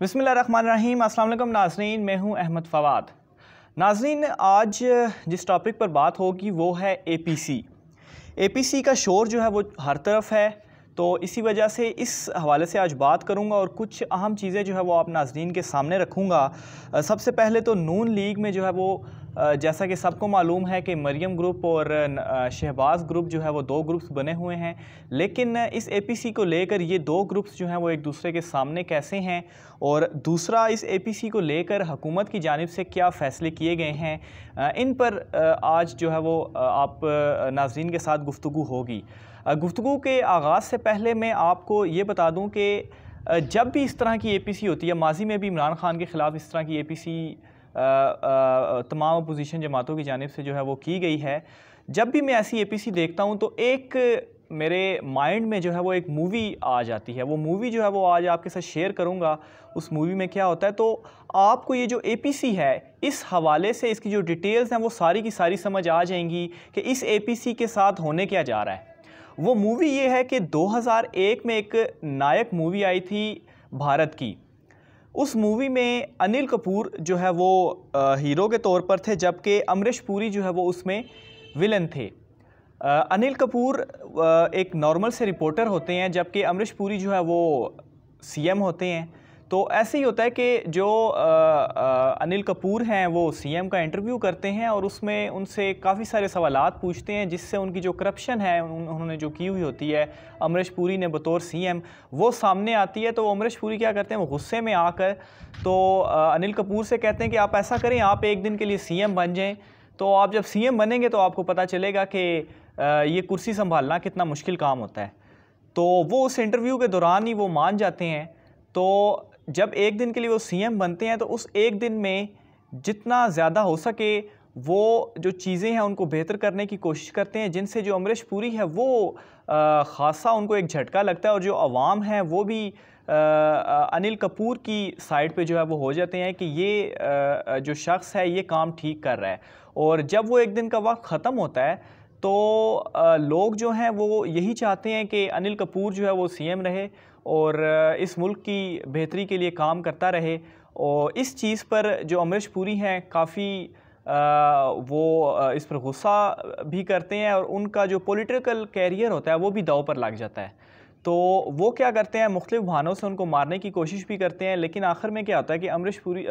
बसमीम अल्लाम नाजरीन, मैं हूँ अहमद फवाद। नाजरीन, आज जिस टॉपिक पर बात होगी वो है A P C A P C का शोर जो है वो हर तरफ़ है तो इसी वजह से इस हवाले से आज बात करूँगा और कुछ अहम चीज़ें जो है वो आप नाजरीन के सामने रखूँगा। सबसे पहले तो नून लीग में जो है वो जैसा कि सबको मालूम है कि मरियम ग्रुप और शहबाज ग्रुप जो है वो दो ग्रुप्स बने हुए हैं। लेकिन इस एपीसी को लेकर ये दो ग्रुप्स जो हैं वो एक दूसरे के सामने कैसे हैं? और दूसरा इस एपीसी को लेकर हुकूमत की जानब से क्या फ़ैसले किए गए हैं? इन पर आज जो है वो आप नाजरीन के साथ गुफ्तु होगी। गुफ्तु के आगाज़ से पहले मैं आपको ये बता दूँ कि जब भी इस तरह की ए पी सी होती है, माजी में भी इमरान खान के ख़िलाफ़ इस तरह की ए पी सी तमाम अपोजिशन जमातों की जानब से जो है वो की गई है। जब भी मैं ऐसी ए पी सी देखता हूँ तो एक मेरे माइंड में जो है वो एक मूवी आ जाती है। वो मूवी जो है वो आज आपके साथ शेयर करूँगा। उस मूवी में क्या होता है तो आपको ये जो ए पी सी है, इस हवाले से इसकी जो डिटेल्स हैं, वो सारी की सारी समझ आ जाएँगी कि इस ए पी सी के साथ होने क्या जा रहा है। वो मूवी ये है कि 2001 में एक नायक मूवी आई थी भारत की। उस मूवी में अनिल कपूर जो है वो हीरो के तौर पर थे, जबकि अमरीश पुरी जो है वो उसमें विलन थे। अनिल कपूर एक नॉर्मल से रिपोर्टर होते हैं, जबकि अमरीश पुरी जो है वो सीएम होते हैं। तो ऐसे ही होता है कि जो आ, आ, अनिल कपूर हैं वो सीएम का इंटरव्यू करते हैं और उसमें उनसे काफ़ी सारे सवाल पूछते हैं जिससे उनकी जो करप्शन है उन्होंने जो की हुई होती है अमरीश पुरी ने बतौर सीएम वो सामने आती है तो अमरीश पुरी क्या करते हैं वो गुस्से में आकर तो आ, अनिल कपूर से कहते हैं कि आप ऐसा करें आप एक दिन के लिए सीएम बन जाएँ तो आप जब सीएम बनेंगे तो आपको पता चलेगा कि ये कुर्सी संभालना कितना मुश्किल काम होता है। तो वो उस इंटरव्यू के दौरान ही वो मान जाते हैं तो जब एक दिन के लिए वो सीएम बनते हैं तो उस एक दिन में जितना ज़्यादा हो सके वो जो चीज़ें हैं उनको बेहतर करने की कोशिश करते हैं। जिनसे जो अमरीश पूरी है वो ख़ासा उनको एक झटका लगता है और जो आवाम है वो भी आ, अनिल कपूर की साइड पे जो है वो हो जाते हैं कि ये आ, जो शख्स है ये काम ठीक कर रहा है। और जब वो एक दिन का वक्त ख़त्म होता है तो आ, लोग जो हैं वो यही चाहते हैं कि अनिल कपूर जो है वो सीएम रहे। और इस मुल्क की बेहतरी के लिए काम करता रहे। और इस चीज़ पर जो अमरीश पुरी हैं, काफ़ी वो इस पर गुस्सा भी करते हैं और उनका जो पॉलिटिकल कैरियर होता है, वो भी दाव पर लग जाता है। तो वो क्या करते हैं? मुख्तलिफ़ बहानों से उनको मारने की कोशिश भी करते हैं, लेकिन आखिर में क्या होता है कि अमरीश पुरी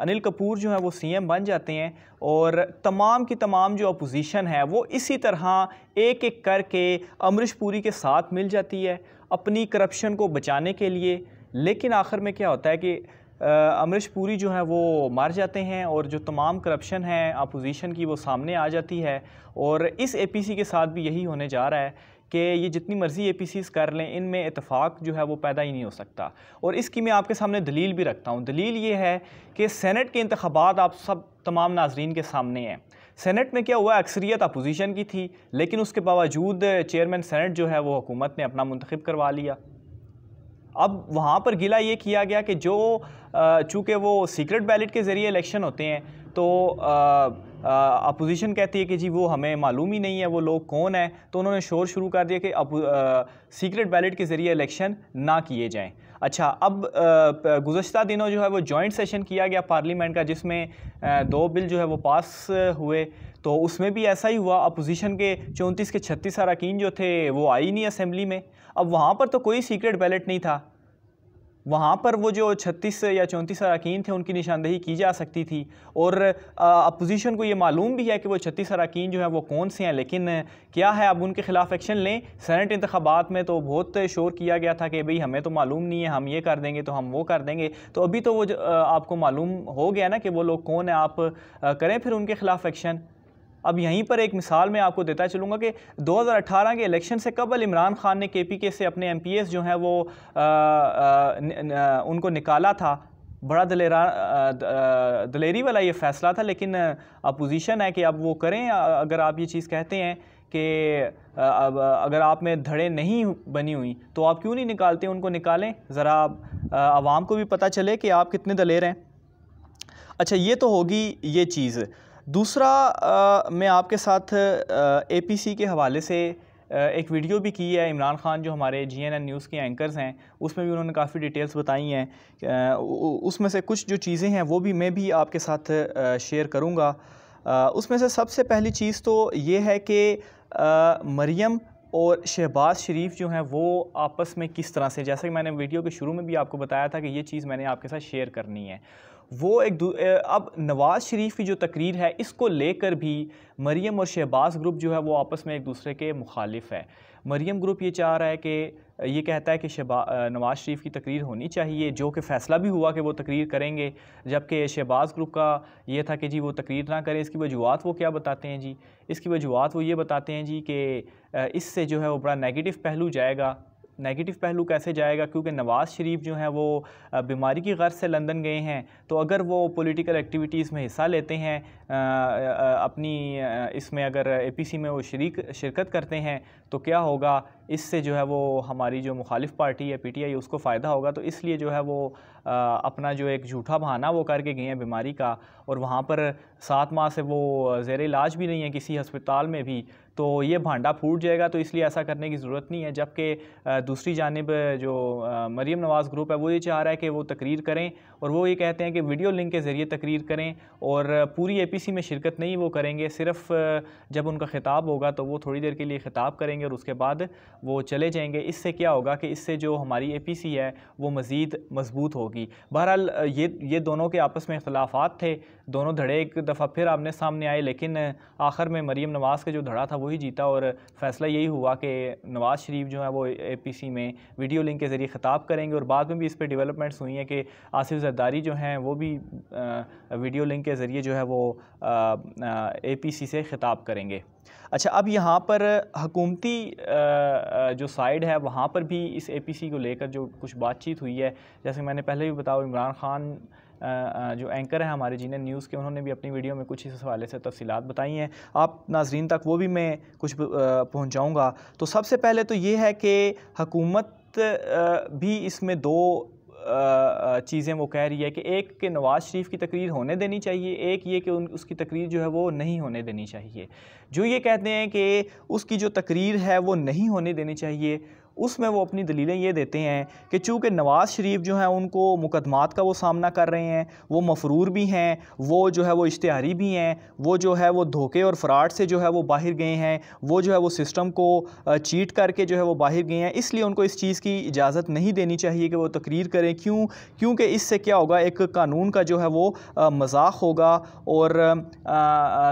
अनिल कपूर जो है वो सीएम बन जाते हैं और तमाम की तमाम जो अपोजिशन है वो इसी तरह एक एक करके अमरीश पुरी के साथ मिल जाती है अपनी करप्शन को बचाने के लिए। लेकिन आखिर में क्या होता है कि अमरीश पुरी जो है वो मार जाते हैं और जो तमाम करप्शन है अपोजिशन की वो सामने आ जाती है और इस एपीसी के साथ भी यही होने जा रहा है। कि ये जितनी मर्ज़ी ए पी सीज़ कर लें, इनमें इतफ़ाक़ जो है वो पैदा ही नहीं हो सकता। और इसकी मैं आपके सामने दलील भी रखता हूँ। दलील ये है कि सैनट के इंतबात आप सब तमाम नाजरीन के सामने हैं। सेनेट में क्या हुआ? अक्सरियत अपोजिशन की थी, लेकिन उसके बावजूद चेयरमैन सेनेट जो है वो हुकूमत ने अपना मंतखब करवा लिया। अब वहाँ पर गिला ये किया गया कि जो चूँकि वो सीक्रेट बैलेट के ज़रिए इलेक्शन होते हैं तो अपोजिशन कहती है कि जी वो हमें मालूम ही नहीं है, वो लोग कौन है? तो उन्होंने शोर शुरू कर दिया कि सीक्रेट बैलेट के ज़रिए इलेक्शन ना किए जाएँ। अच्छा अब गुज्त दिनों जो है वो जॉइंट सेशन किया गया पार्लियामेंट का, जिसमें दो बिल जो है वो पास हुए। तो उसमें भी ऐसा ही हुआ, अपोजिशन के चौंतीस के छत्तीस अरकान जो थे, वो आई नहीं असम्बली में। अब वहाँ पर तो कोई सीक्रेट बैलेट नहीं था। वहाँ पर वो जो छत्तीस या चौंतीस अरकान थे, उनकी निशानदेही की जा सकती थी। और अपोजिशन को ये मालूम भी है कि वो छत्तीस अरकान जो है, वो कौन से हैं? लेकिन क्या है? अब उनके खिलाफ एक्शन लें। सेनेट इंतबात में तो बहुत शोर किया गया था कि भाई, हमें तो मालूम नहीं है, हम ये कर देंगे तो हम वो कर देंगे। तो अभी तो वो आपको मालूम हो गया ना कि वो लोग कौन है? आप करें फिर उनके खिलाफ एक्शन। अब यहीं पर एक मिसाल मैं आपको देता चलूँगा कि 2018 के इलेक्शन से कबल इमरान खान ने के से अपने एमपीएस जो हैं वो आ, आ, न, न, उनको निकाला था। बड़ा दलेरा दलेरी वाला ये फ़ैसला था लेकिन अपोजिशन है कि अब वो करें अगर आप ये चीज़ कहते हैं कि अब अगर आप में धड़े नहीं बनी हुई तो आप क्यों नहीं निकालते? उनको निकालें। ज़रा आवाम को भी पता चले कि आप कितने दलेर हैं। अच्छा ये तो होगी ये चीज़। दूसरा आ, मैं आपके साथ ए पी सी के हवाले से एक वीडियो भी की है इमरान खान जो हमारे जी एन एन न्यूज़ के एंकर्स हैं उसमें भी उन्होंने काफ़ी डिटेल्स बताई हैं। उसमें से कुछ जो चीज़ें हैं वो भी मैं भी आपके साथ शेयर करूँगा। उसमें से सबसे पहली चीज़ तो ये है कि मरियम और शहबाज शरीफ जो हैं वो आपस में किस तरह से जैसे कि मैंने वीडियो के शुरू में भी आपको बताया था कि ये चीज़ मैंने आपके साथ शेयर करनी है। वो एक अब नवाज़ शरीफ की जो तकरीर है, इसको लेकर भी मरीम और शहबाज ग्रुप जो है, वो आपस में एक दूसरे के मुखालिफ है। मरीम ग्रुप ये चाह रहा है कि, ये कहता है कि शहबा नवाज़ शरीफ की तकरीर होनी चाहिए, जो कि फ़ैसला भी हुआ कि वो तकरीर करेंगे, जबकि शहबाज ग्रुप का ये था कि जी वो तकरीर ना करें। इसकी वजूहत वो क्या बताते हैं जी? इसकी वजूहत वो ये बताते हैं जी कि इससे जो है वो बड़ा नेगेटिव पहलू जाएगा। नेगेटिव पहलू कैसे जाएगा? क्योंकि नवाज़ शरीफ जो हैं वो बीमारी की गर्ज से लंदन गए हैं। तो अगर वो पॉलिटिकल एक्टिविटीज़ में हिस्सा लेते हैं अपनी इसमें अगर एपीसी में वो शरीक, शिरकत करते हैं तो क्या होगा? इससे जो है वो हमारी जो मुखालिफ पार्टी है पीटीआई उसको फ़ायदा होगा। तो इसलिए जो है वो अपना जो एक झूठा बहाना वो करके गए हैं बीमारी का। और वहाँ पर सात माह से वो जेर इलाज भी नहीं है किसी हस्पताल में भी। तो ये भांडा फूट जाएगा तो इसलिए ऐसा करने की ज़रूरत नहीं है। जबकि दूसरी जानब, जो मरीम नवाज़ ग्रुप है, वो ये चाह रहा है कि वो तकरीर करें और वो ये कहते हैं कि वीडियो लिंक के ज़रिए तकरीर करें और पूरी ए पी सी में शिरकत नहीं वो करेंगे, सिर्फ़ जब उनका ख़िताब होगा तो वो थोड़ी देर के लिए ख़िताब करेंगे और उसके बाद वो चले जाएँगे। इससे क्या होगा कि इससे जो हमारी ए पी सी है, वो मज़ीद मज़बूत होगी। बहरहाल ये ये दोनों के आपस में अख्लाफ़ात थे दोनों धड़े एक दफ़ा फिर आमने सामने आए, लेकिन आखिर में मरीम नवाज़ का जो धड़ा था वही जीता और फ़ैसला यही हुआ कि नवाज़ शरीफ जो है वो ए पी सी में वीडियो लिंक के ज़रिए ख़िताब करेंगे और बाद में भी इस पर डिवेलपमेंट्स हुई हैं कि आसिफ जरदारी जो हैं वो भी वीडियो लिंक के ज़रिए जो है वो ए पी सी से ख़िताब करेंगे। अच्छा अब यहाँ पर हकूमती जो साइड है वहाँ पर भी इस ए पी सी को लेकर जो कुछ बातचीत हुई है, जैसे मैंने पहले भी बताया, इमरान खान जो एंकर हैं हमारे जी न्यूज़ के, उन्होंने भी अपनी वीडियो में कुछ इस हवाले से तफसीत बताई हैं। आप नाजरीन तक वो भी मैं कुछ पहुँचाऊँगा। तो सबसे पहले तो ये है कि हकूमत भी इसमें दो चीज़ें वो कह रही है कि एक के नवाज़ शरीफ की तकरीर होने देनी चाहिए, एक ये कि उन, उसकी तकरीर जो है वो नहीं होने देनी चाहिए। जो ये कहते हैं कि उसकी जो तकरीर है वो नहीं होने देनी चाहिए उसमें वो अपनी दलीलें ये देते हैं कि चूँकि नवाज़ शरीफ जो हैं, उनको मुकदमात का वो सामना कर रहे हैं, वो मफरूर भी हैं, वो जो है वो इश्तहारी भी हैं, वो जो है वो धोखे और फ्राड से जो है वो बाहर गए हैं, वो जो है वो सिस्टम को चीट करके जो है वो बाहर गए हैं, इसलिए उनको इस चीज़ की इजाज़त नहीं देनी चाहिए कि वो तकरीर करें। क्यों? क्योंकि इससे क्या होगा? एक कानून का जो है वो मज़ाक होगा और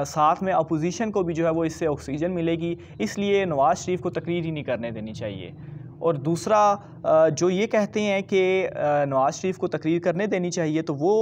साथ में अपोजिशन को भी जो है वो इससे ऑक्सीजन मिलेगी, इसलिए नवाज़ शरीफ को तकरीर ही नहीं करने देनी चाहिए। और दूसरा जो ये कहते हैं कि नवाज़ शरीफ को तकरीर करने देनी चाहिए तो वो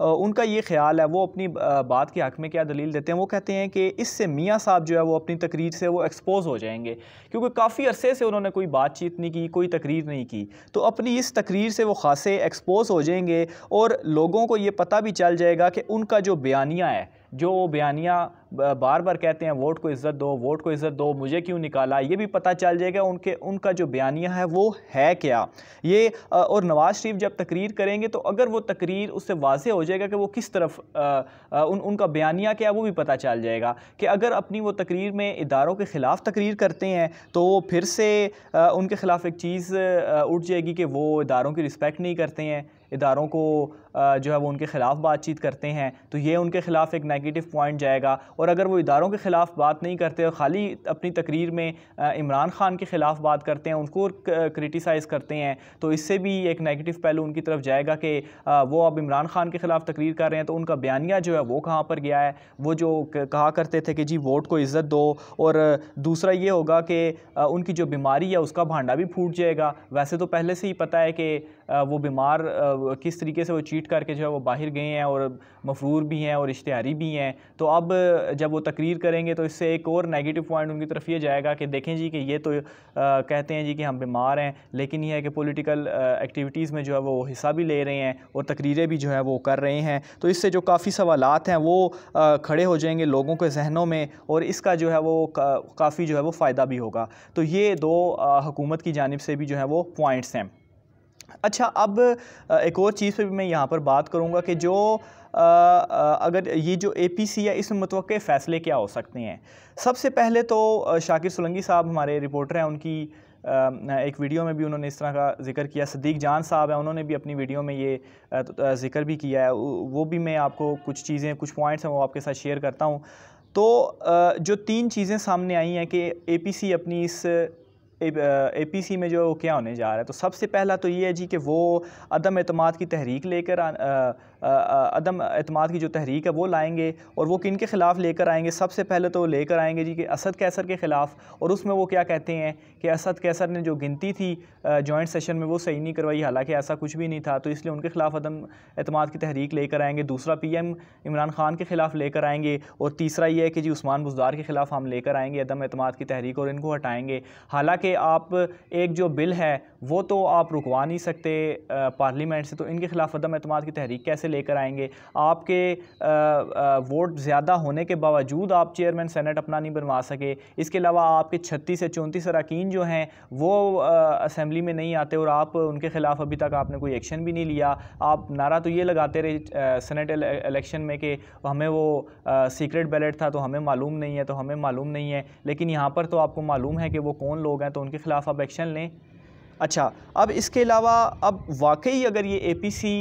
उनका ये ख्याल है, वो अपनी बात के हक़ में क्या दलील देते हैं? वो कहते हैं कि इससे मियाँ साहब जो है वो अपनी तकरीर से वो एक्सपोज हो जाएँगे, क्योंकि काफ़ी अरसे से उन्होंने कोई बातचीत नहीं की, कोई तकरीर नहीं की तो अपनी इस तकरीर से वो खासे एक्सपोज हो जाएँगे और लोगों को ये पता भी चल जाएगा कि उनका जो बयानिया है, जो बयानिया बार बार कहते हैं, वोट को इज़्ज़त दो, वोट को इज़्ज़त दो, मुझे क्यों निकाला? ये भी पता चल जाएगा उनके, उनका जो बयानिया है, वो है क्या? ये और नवाज़ शरीफ जब तकरीर करेंगे तो अगर वो तकरीर उससे वाज हो जाएगा कि वो किस तरफ़ उन, उनका बयानिया क्या वो भी पता चल जाएगा कि अगर अपनी वो तकरीर में इदारों के ख़िलाफ़ तकरीर करते हैं तो वो फिर से उनके ख़िलाफ़ एक चीज़ उठ जाएगी कि वो इदारों की रिस्पेक्ट नहीं करते हैं, इदारों को जो है वो उनके ख़िलाफ़ बातचीत करते हैं तो ये उनके ख़िलाफ़ एक नेगेटिव पॉइंट जाएगा। और अगर वो इदारों के ख़िलाफ़ बात नहीं करते और ख़ाली अपनी तकरीर में इमरान ख़ान के ख़िलाफ़ बात करते हैं, उनको क्रिटिसाइज़ करते हैं तो इससे भी एक नेगेटिव पहलू उनकी तरफ़ जाएगा कि वो अब इमरान ख़ान के ख़िलाफ़ तकरीर कर रहे हैं तो उनका बयानिया जो है वो कहाँ पर गया है? वो जो कहा करते थे कि जी वोट को इज़्ज़त दो, और दूसरा ये होगा कि उनकी जो बीमारी है उसका भांडा भी फूट जाएगा। वैसे तो पहले से ही पता है कि वो बीमार किस तरीके से वो चीट करके जो है वो बाहर गए हैं और मफरूर भी हैं और इश्तहारी भी हैं। तो अब जब वो तकरीर करेंगे तो इससे एक और नेगेटिव पॉइंट उनकी तरफ़ ये जाएगा कि देखें जी कि ये तो आ, कहते हैं जी कि हम बीमार हैं लेकिन ये है कि पॉलिटिकल एक्टिविटीज़ में जो है वो हिस्सा भी ले रहे हैं और तकरीरें भी जो है वो कर रहे हैं। तो इससे जो काफ़ी सवाल हैं वो आ, खड़े हो जाएँगे लोगों के जहनों में और इसका जो है वो काफ़ी जो है वो फ़ायदा भी होगा। तो ये दो हुकूमत की जानब से भी जो है वो पॉइंट्स हैं। अच्छा अब एक और चीज़ पे भी मैं यहाँ पर बात करूँगा कि जो अगर ये जो ए पी सी है इसमें मतव फ़ैसले क्या हो सकते हैं। सबसे पहले तो शाकिर सुलंगी साहब हमारे रिपोर्टर हैं, उनकी एक वीडियो में भी उन्होंने इस तरह का ज़िक्र किया। सदीक जान साहब हैं, उन्होंने भी अपनी वीडियो में ये ज़िक्र भी किया है। वो भी मैं आपको कुछ चीज़ें, कुछ पॉइंट्स हैं वो आपके साथ शेयर करता हूँ। तो जो तीन चीज़ें सामने आई हैं कि एपीसी अपनी इस ए पी सी में जो क्या होने जा रहा है? तो सबसे पहला तो ये है जी कि वो अदम अतमाद की तहरीक लेकर अदम अतमाद की जो तहरीक है, वो लाएँगे और वो किन के ख़िलाफ़ लेकर आएँगे? सबसे पहले तो लेकर आएँगे जी कि असद कैसर के ख़िलाफ़ और उसमें वो क्या कहते हैं कि असद कैसर ने जो गिनती थी जॉइंट सेशन में वो सही नहीं करवाई, हालाँकि ऐसा कुछ भी नहीं था तो इसलिए उनके ख़िलाफ़ अदम अतमाद की तहरीक लेकर आएँगे। दूसरा पी एम इमरान खान के ख़िलाफ़ लेकर आएँगे और तीसरा ये है कि जी उस्मान बुजदार के ख़िलाफ़ हम लेकर आएँगे अदम अतमाद की तहरीक और इनको हटाएँगे। हालाँकि आप एक जो बिल है वो तो आप रुकवा नहीं सकते पार्लियामेंट से तो इनके ख़िलाफ़ अदम अतमाद की तहरीक कैसे लेकर आएँगे? आपके वोट ज़्यादा होने के बावजूद आप चेयरमैन सेनेट अपना नहीं बनवा सके। इसके अलावा आपके छत्तीस से चौंतीस अरकान जो हैं, वो असम्बली में नहीं आते और आप उनके ख़िलाफ़ अभी तक आपने कोई एक्शन भी नहीं लिया। आप नारा तो ये लगाते रहे सेनेट इलेक्शन में कि हमें वो सीक्रेट बैलेट था तो हमें मालूम नहीं है तो हमें मालूम नहीं है। लेकिन यहाँ पर तो आपको मालूम है कि वो कौन लोग हैं तो उनके ख़िलाफ़ आप एक्शन लें। अच्छा अब इसके अलावा अब वाकई अगर ये ए पी सी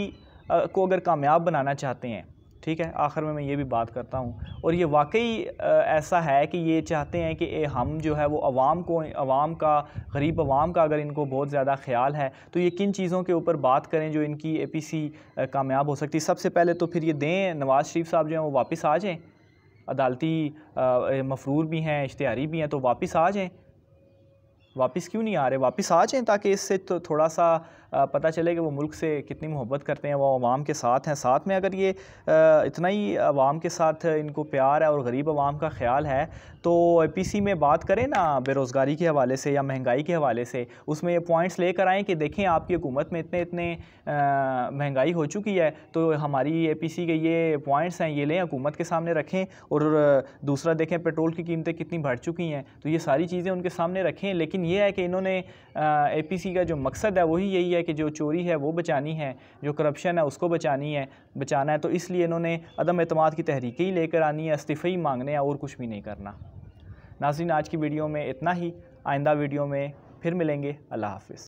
को अगर कामयाब बनाना चाहते हैं ठीक है आखिर में मैं ये भी बात करता हूँ और ये वाकई ऐसा है कि ये चाहते हैं कि ए, हम जो है वो आवाम को आवाम का गरीब आवाम का अगर इनको बहुत ज़्यादा ख्याल है तो ये किन चीज़ों के ऊपर बात करें जो इनकी ए पी सी कामयाब हो सकती है? सबसे पहले तो फिर ये दें नवाज़ शरीफ साहब जो हैं वो वापस आ जाएँ। अदालती मफरूर भी हैं इश्तहारी भी हैं तो वापस आ जाएँ। वापस क्यों नहीं आ रहे? वापस आ जाएँ ताकि इससे तो थोड़ा सा पता चले कि वो मुल्क से कितनी मोहब्बत करते हैं, वो आवाम के साथ हैं। साथ में अगर ये इतना ही आवाम के साथ इनको प्यार है और गरीब आवाम का ख्याल है तो पीसी में बात करें ना बेरोज़गारी के हवाले से या महँगाई के हवाले से, उसमें ये पॉइंट्स लेकर आएँ कि देखें आपकी हुकूमत में इतने इतने महँगाई हो चुकी है तो हमारी ए पी सी के ये पॉइंट्स हैं, ये लें, हुकूमत के सामने रखें और दूसरा देखें पेट्रोल की कीमतें कितनी बढ़ चुकी हैं तो ये सारी चीज़ें उनके सामने रखें। लेकिन ये है कि इन्होंने ए पी सी का जो मकसद है, वही यही है कि जो चोरी है, वो बचानी है, जो करप्शन है, उसको बचानी है, बचाना है तो इसलिए इन्होंने अदम अतमाद की तहरीकें ही लेकर आनी है, इस्तीफ़े ही मांगने हैं और कुछ भी नहीं करना। नाजिन आज की वीडियो में इतना ही। आइंदा वीडियो में फिर मिलेंगे। अल्लाह हाफिज़।